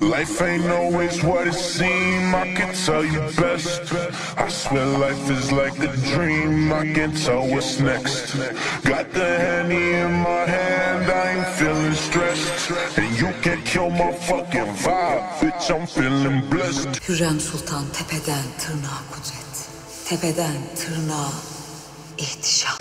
Life ain't always what it seems, I can tell you best. I swear life is like a dream, I can tell what's next. Got the henny in my hand, I ain't feeling stressed. And you can kill my fucking vibe, bitch, I'm feeling blessed. Hürrem Sultan tepeden tırnağa kudret. Tepeden tırnağa ihtişam.